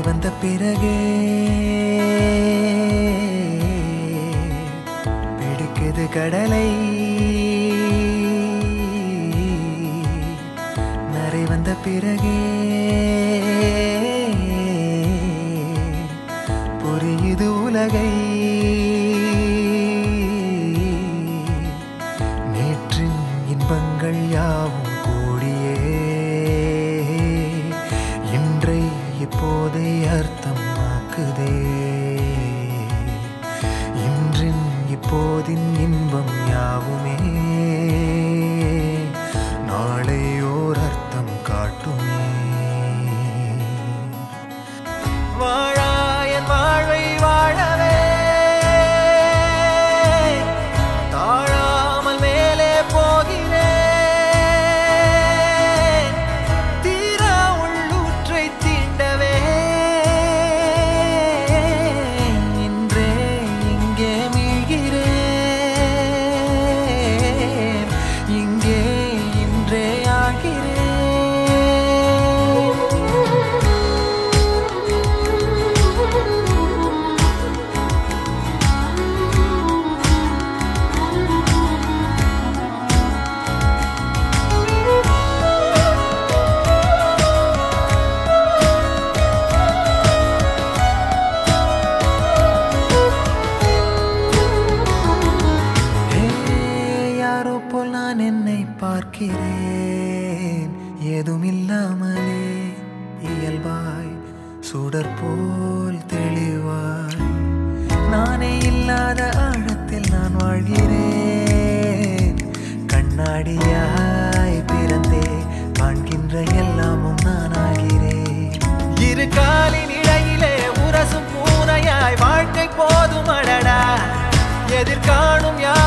நரை வந்த பிறகே பிடிக்குது கடலை. நரை வந்த பிறகே புரியுது உலகை. நேற்றின் இன்பங்கள் யாவும் இன்றின் நான் என்னை பார்க்கிறேன். ஏதும் இல்லாமலே இயல்பாய் சுடர் போல் தெளிவாய். நானே இல்லாத ஆழத்தில் நான் வாழ்கிறேன். கண்ணாடியாய் பிறந்தே காண்கின்ற எல்லாமும் நான் ஆகிறேன். இரு காலின் இடையிலே உரசும் பூனையாய் வாழ்க்கை போதும் அடடா எதிர்காணும் யார்